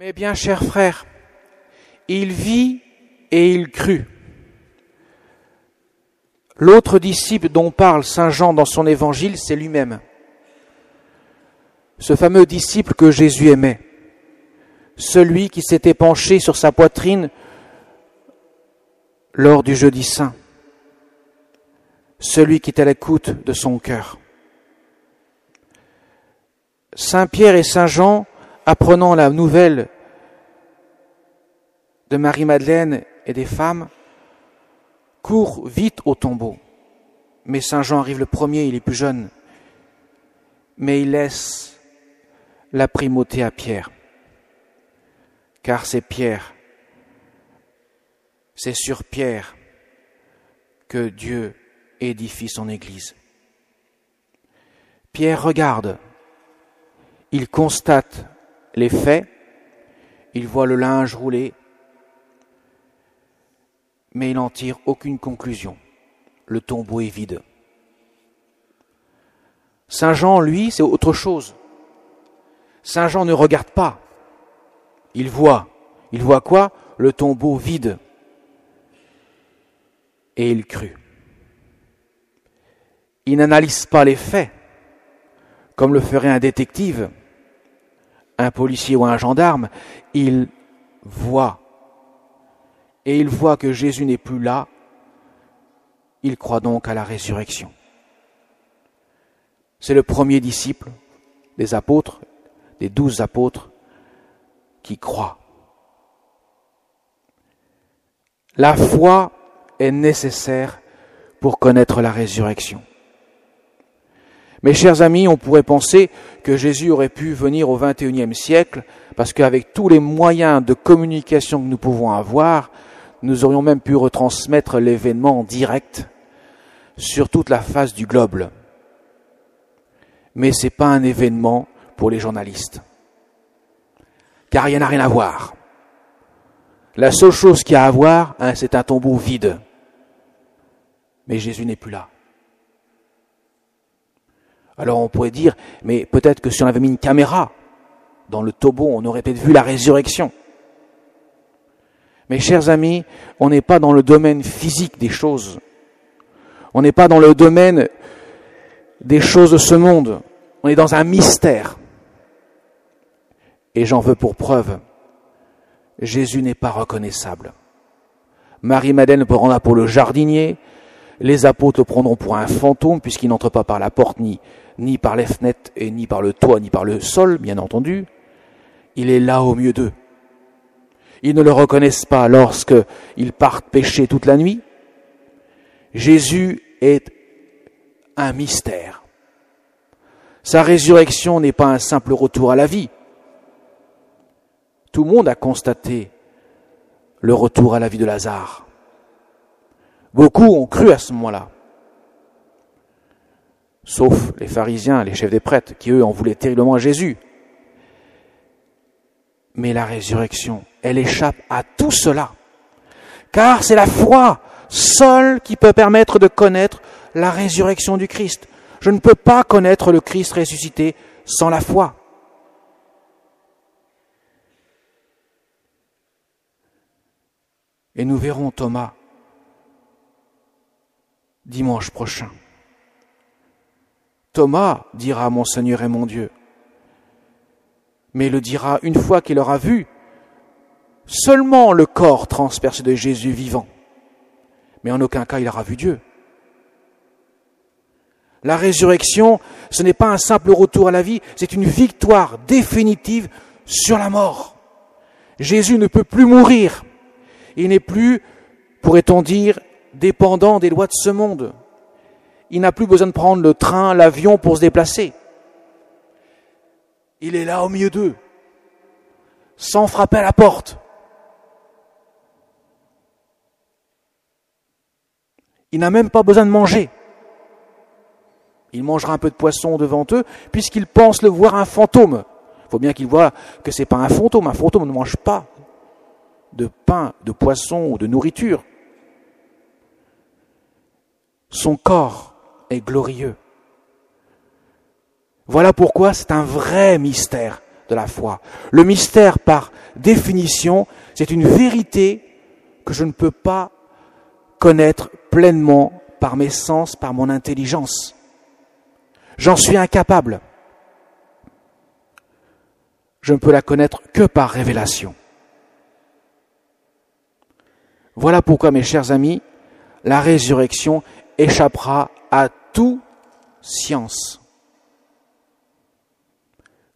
Mais bien, cher frère, il vit et il crut. L'autre disciple dont parle Saint Jean dans son évangile, c'est lui-même. Ce fameux disciple que Jésus aimait. Celui qui s'était penché sur sa poitrine lors du jeudi saint. Celui qui était à l'écoute de son cœur. Saint Pierre et Saint Jean apprenant la nouvelle de Marie-Madeleine et des femmes, courent vite au tombeau. Mais Saint Jean arrive le premier, il est plus jeune. Mais il laisse la primauté à Pierre. Car c'est Pierre, c'est sur Pierre que Dieu édifie son Église. Pierre regarde, il constate les faits, il voit le linge rouler, mais il n'en tire aucune conclusion. Le tombeau est vide. Saint Jean, lui, c'est autre chose. Saint Jean ne regarde pas. Il voit. Il voit quoi? Le tombeau vide. Et il crut. Il n'analyse pas les faits, comme le ferait un détective un policier ou un gendarme, il voit. Et il voit que Jésus n'est plus là. Il croit donc à la résurrection. C'est le premier disciple des apôtres, des douze apôtres, qui croit. La foi est nécessaire pour connaître la résurrection. Mes chers amis, on pourrait penser que Jésus aurait pu venir au XXIe siècle, parce qu'avec tous les moyens de communication que nous pouvons avoir, nous aurions même pu retransmettre l'événement en direct sur toute la face du globe. Mais ce n'est pas un événement pour les journalistes. Car il n'y en a rien à voir. La seule chose qu'il y a à voir, hein, c'est un tombeau vide. Mais Jésus n'est plus là. Alors on pourrait dire, mais peut-être que si on avait mis une caméra dans le tombeau, on aurait peut-être vu la résurrection. Mes chers amis, on n'est pas dans le domaine physique des choses. On n'est pas dans le domaine des choses de ce monde. On est dans un mystère. Et j'en veux pour preuve, Jésus n'est pas reconnaissable. Marie-Madeleine peut rendre pour le jardinier, les apôtres le prendront pour un fantôme puisqu'il n'entre pas par la porte ni ni par les fenêtres et ni par le toit, ni par le sol, bien entendu. Il est là au milieu d'eux. Ils ne le reconnaissent pas lorsqu'ils partent pêcher toute la nuit. Jésus est un mystère. Sa résurrection n'est pas un simple retour à la vie. Tout le monde a constaté le retour à la vie de Lazare. Beaucoup ont cru à ce moment-là sauf les pharisiens, les chefs des prêtres, qui eux en voulaient terriblement à Jésus. Mais la résurrection, elle échappe à tout cela. Car c'est la foi seule qui peut permettre de connaître la résurrection du Christ. Je ne peux pas connaître le Christ ressuscité sans la foi. Et nous verrons Thomas dimanche prochain. Thomas dira mon Seigneur et mon Dieu. Mais le dira une fois qu'il aura vu seulement le corps transpercé de Jésus vivant. Mais en aucun cas il aura vu Dieu. La résurrection, ce n'est pas un simple retour à la vie, c'est une victoire définitive sur la mort. Jésus ne peut plus mourir. Il n'est plus, pourrait-on dire, dépendant des lois de ce monde il n'a plus besoin de prendre le train, l'avion pour se déplacer. Il est là au milieu d'eux, sans frapper à la porte. Il n'a même pas besoin de manger. Il mangera un peu de poisson devant eux, puisqu'il pense le voir un fantôme. Il faut bien qu'il voit que ce n'est pas un fantôme. Un fantôme ne mange pas de pain, de poisson ou de nourriture. Son corps est glorieux. Voilà pourquoi c'est un vrai mystère de la foi. Le mystère, par définition, c'est une vérité que je ne peux pas connaître pleinement par mes sens, par mon intelligence. J'en suis incapable. Je ne peux la connaître que par révélation. Voilà pourquoi, mes chers amis, la résurrection échappera à toute science.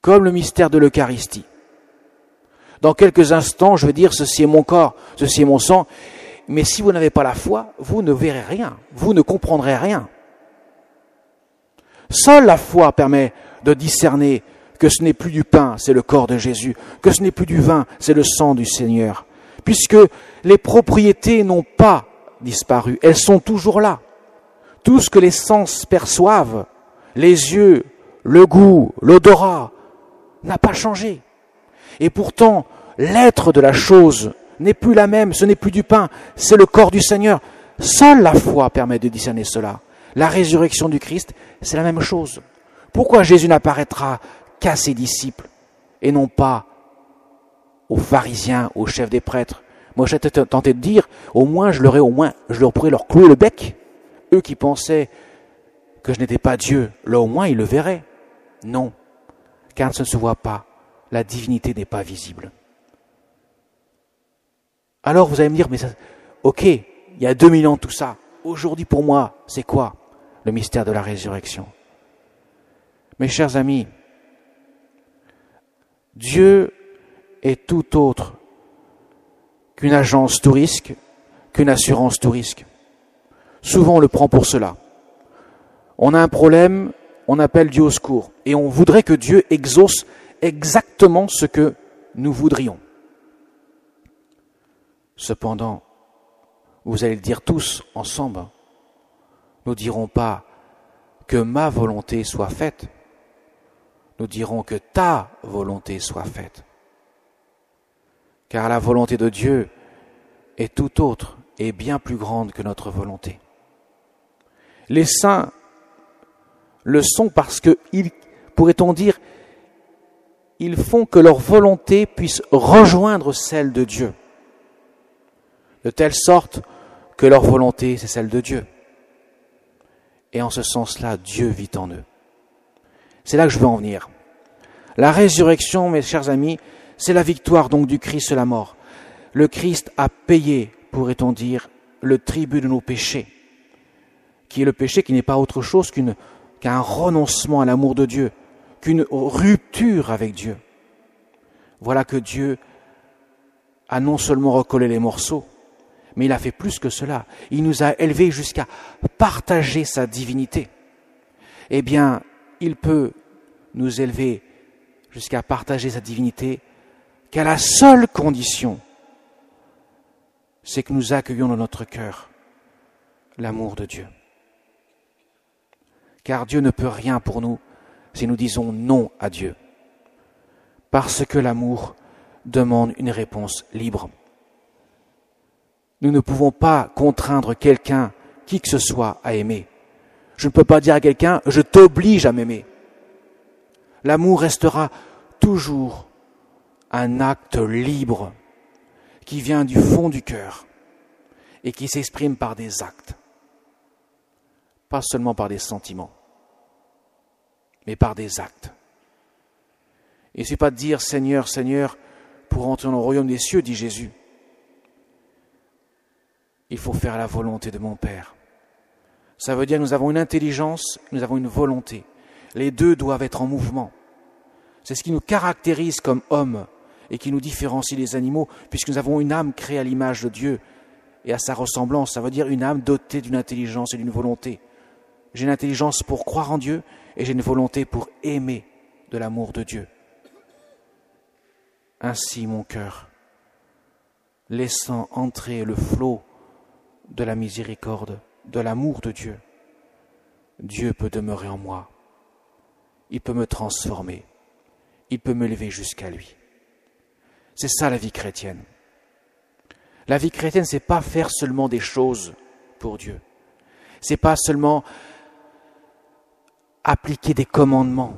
Comme le mystère de l'Eucharistie. Dans quelques instants, je vais dire ceci est mon corps, ceci est mon sang, mais si vous n'avez pas la foi, vous ne verrez rien, vous ne comprendrez rien. Seule la foi permet de discerner que ce n'est plus du pain, c'est le corps de Jésus, que ce n'est plus du vin, c'est le sang du Seigneur, puisque les propriétés n'ont pas disparu, elles sont toujours là. Tout ce que les sens perçoivent, les yeux, le goût, l'odorat, n'a pas changé. Et pourtant, l'être de la chose n'est plus la même, ce n'est plus du pain, c'est le corps du Seigneur. Seule la foi permet de discerner cela. La résurrection du Christ, c'est la même chose. Pourquoi Jésus n'apparaîtra qu'à ses disciples et non pas aux pharisiens, aux chefs des prêtres? Moi, j'étais tenté de dire, au moins, je leur ai au moins, je leur pourrais leur clouer le bec. Eux qui pensaient que je n'étais pas Dieu, là au moins ils le verraient. Non, car ça ne se voit pas. La divinité n'est pas visible. Alors vous allez me dire, mais ça, ok, il y a 2000 ans tout ça. Aujourd'hui pour moi, c'est quoi le mystère de la résurrection? Mes chers amis, Dieu est tout autre qu'une agence touriste, qu'une assurance touriste. Souvent on le prend pour cela. On a un problème, on appelle Dieu au secours et on voudrait que Dieu exauce exactement ce que nous voudrions. Cependant, vous allez le dire tous ensemble, nous ne dirons pas que ma volonté soit faite, nous dirons que ta volonté soit faite. Car la volonté de Dieu est tout autre et bien plus grande que notre volonté. Les saints le sont parce que, pourrait-on dire, ils font que leur volonté puisse rejoindre celle de Dieu de telle sorte que leur volonté, c'est celle de Dieu. Et en ce sens-là, Dieu vit en eux. C'est là que je veux en venir. La résurrection, mes chers amis, c'est la victoire donc du Christ sur la mort. Le Christ a payé, pourrait-on dire, le tribut de nos péchés, qui est le péché qui n'est pas autre chose qu'un renoncement à l'amour de Dieu, qu'une rupture avec Dieu. Voilà que Dieu a non seulement recollé les morceaux, mais il a fait plus que cela. Il nous a élevés jusqu'à partager sa divinité. Eh bien, il peut nous élever jusqu'à partager sa divinité qu'à la seule condition, c'est que nous accueillons dans notre cœur l'amour de Dieu. Car Dieu ne peut rien pour nous si nous disons non à Dieu. Parce que l'amour demande une réponse libre. Nous ne pouvons pas contraindre quelqu'un, qui que ce soit, à aimer. Je ne peux pas dire à quelqu'un, je t'oblige à m'aimer. L'amour restera toujours un acte libre qui vient du fond du cœur et qui s'exprime par des actes, pas seulement par des sentiments, mais par des actes. Et ce n'est pas de dire Seigneur, Seigneur, pour entrer dans le royaume des cieux, dit Jésus il faut faire la volonté de mon Père. Ça veut dire que nous avons une intelligence, nous avons une volonté. Les deux doivent être en mouvement. C'est ce qui nous caractérise comme hommes et qui nous différencie des animaux, puisque nous avons une âme créée à l'image de Dieu et à sa ressemblance. Ça veut dire une âme dotée d'une intelligence et d'une volonté. J'ai une intelligence pour croire en Dieu et j'ai une volonté pour aimer de l'amour de Dieu. Ainsi mon cœur, laissant entrer le flot de la miséricorde, de l'amour de Dieu, Dieu peut demeurer en moi. Il peut me transformer. Il peut me lever jusqu'à lui. C'est ça la vie chrétienne. La vie chrétienne, c'est pas faire seulement des choses pour Dieu. C'est pas seulement appliquer des commandements.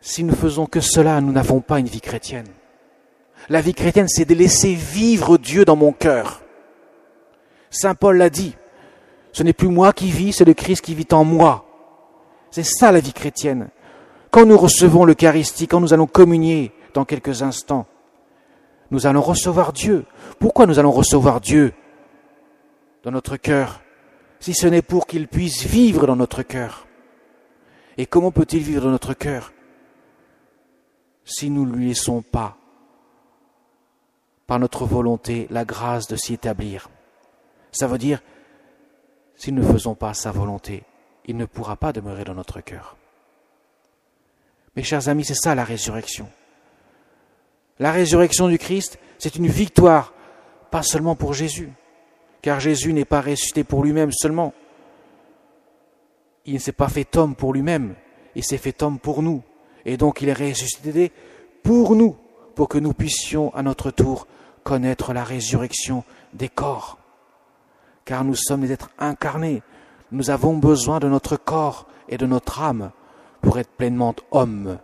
Si nous faisons que cela, nous n'avons pas une vie chrétienne. La vie chrétienne, c'est de laisser vivre Dieu dans mon cœur. Saint Paul l'a dit. Ce n'est plus moi qui vis, c'est le Christ qui vit en moi. C'est ça la vie chrétienne. Quand nous recevons l'Eucharistie, quand nous allons communier dans quelques instants, nous allons recevoir Dieu. Pourquoi nous allons recevoir Dieu dans notre cœur? Si ce n'est pour qu'il puisse vivre dans notre cœur Et comment peut-il vivre dans notre cœur si nous ne lui laissons pas, par notre volonté, la grâce de s'y établir? Ça veut dire, si nous ne faisons pas sa volonté, il ne pourra pas demeurer dans notre cœur. Mes chers amis, c'est ça la résurrection. La résurrection du Christ, c'est une victoire, pas seulement pour Jésus, car Jésus n'est pas ressuscité pour lui-même seulement. Il ne s'est pas fait homme pour lui-même, il s'est fait homme pour nous. Et donc il est ressuscité pour nous, pour que nous puissions à notre tour connaître la résurrection des corps. Car nous sommes des êtres incarnés, nous avons besoin de notre corps et de notre âme pour être pleinement hommes.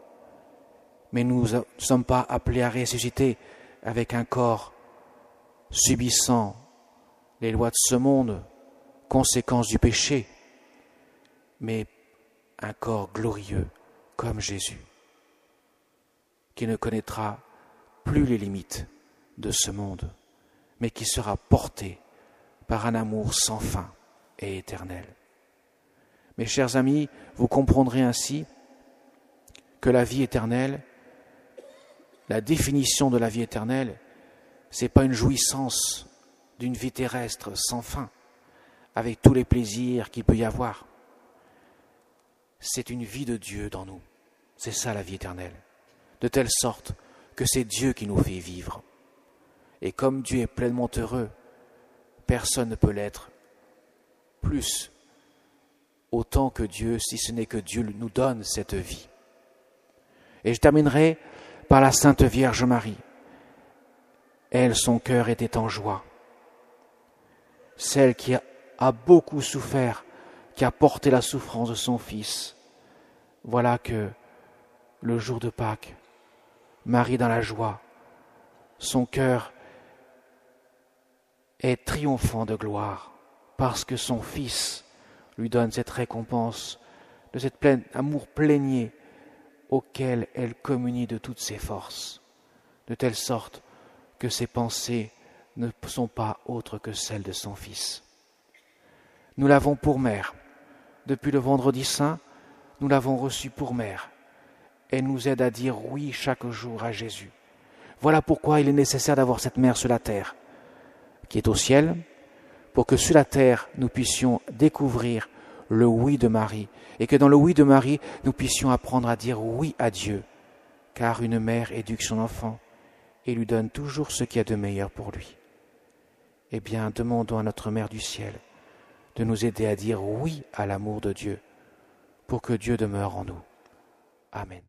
Mais nous ne sommes pas appelés à ressusciter avec un corps subissant les lois de ce monde, conséquence du péché, mais un corps glorieux comme Jésus, qui ne connaîtra plus les limites de ce monde, mais qui sera porté par un amour sans fin et éternel. Mes chers amis, vous comprendrez ainsi que la vie éternelle, la définition de la vie éternelle, c'est pas une jouissance d'une vie terrestre sans fin, avec tous les plaisirs qu'il peut y avoir. C'est une vie de Dieu dans nous. C'est ça la vie éternelle. De telle sorte que c'est Dieu qui nous fait vivre. Et comme Dieu est pleinement heureux, personne ne peut l'être plus autant que Dieu, si ce n'est que Dieu nous donne cette vie. Et je terminerai par la Sainte Vierge Marie. Elle, son cœur était en joie. Celle qui a beaucoup souffert, qui a porté la souffrance de son Fils. Voilà que le jour de Pâques, Marie dans la joie, son cœur est triomphant de gloire, parce que son Fils lui donne cette récompense de pleine amour plénier auquel elle communie de toutes ses forces, de telle sorte que ses pensées ne sont pas autres que celles de son Fils. Nous l'avons pour mère. Depuis le vendredi saint, nous l'avons reçue pour mère. Elle nous aide à dire oui chaque jour à Jésus. Voilà pourquoi il est nécessaire d'avoir cette mère sur la terre, qui est au ciel, pour que sur la terre nous puissions découvrir le oui de Marie, et que dans le oui de Marie nous puissions apprendre à dire oui à Dieu, car une mère éduque son enfant et lui donne toujours ce qu'il y a de meilleur pour lui. Eh bien, demandons à notre Mère du ciel de nous aider à dire oui à l'amour de Dieu, pour que Dieu demeure en nous. Amen.